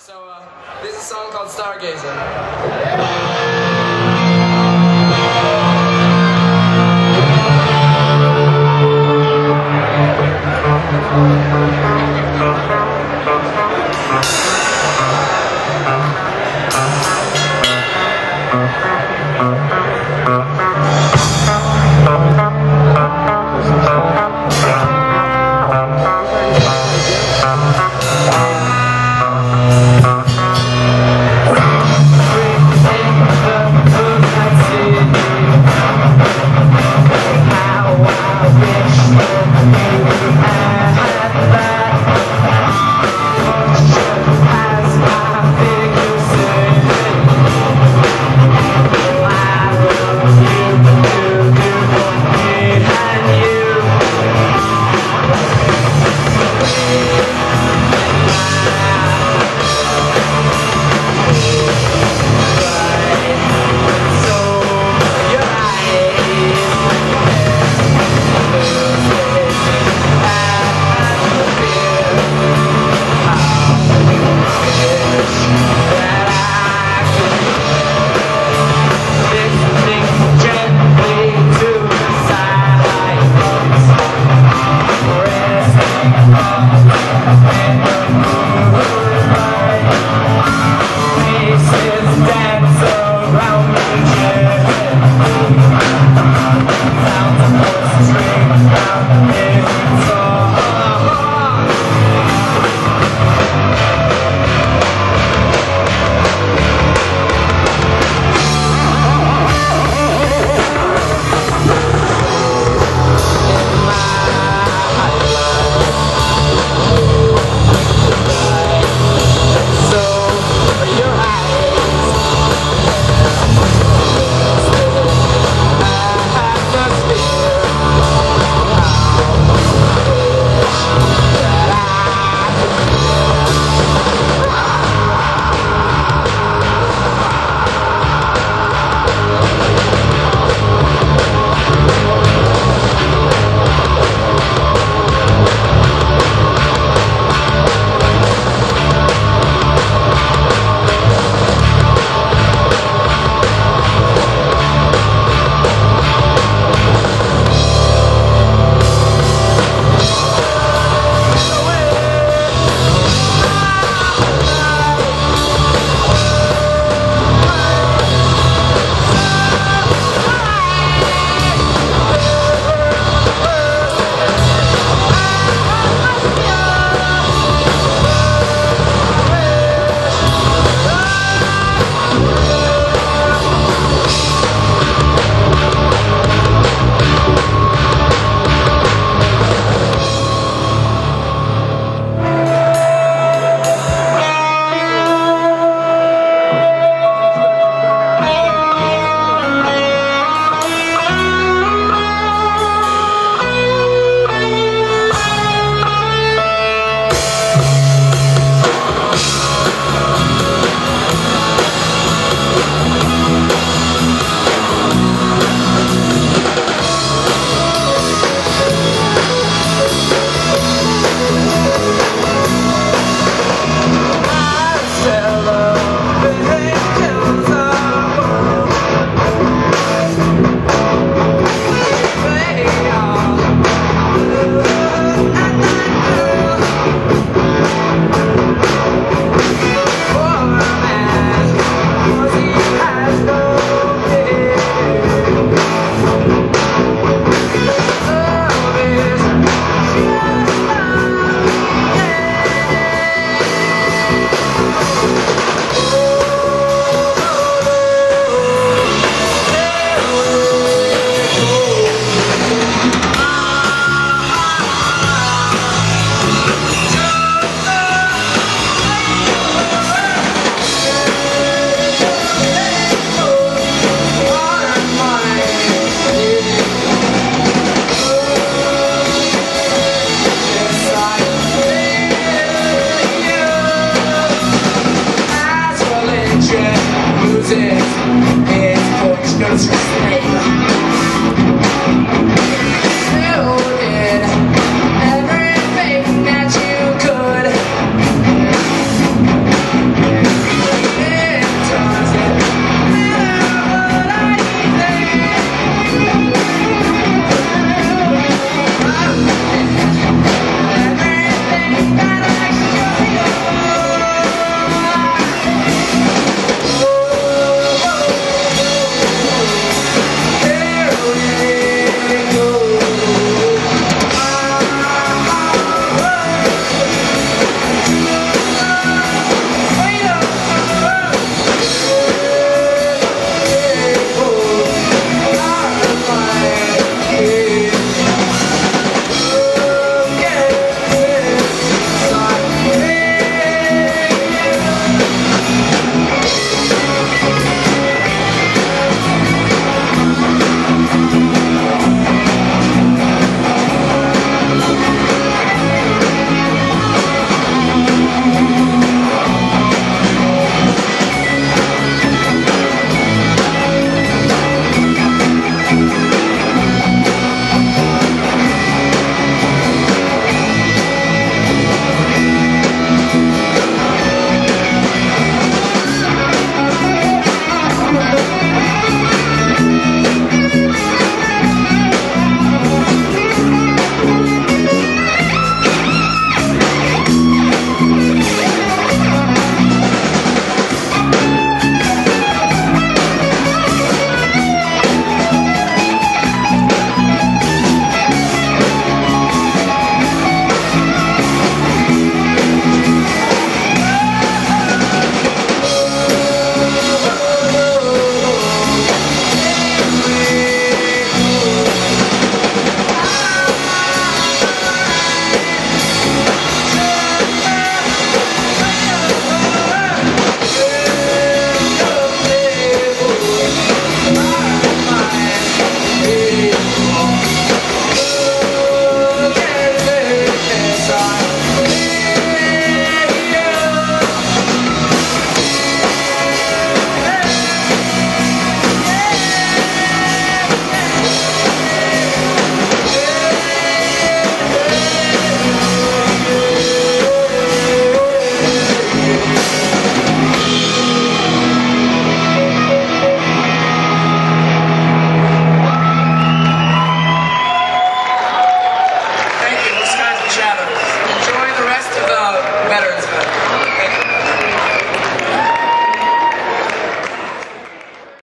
So, uh, this is a song called Stargazer. Sound of voices ring out in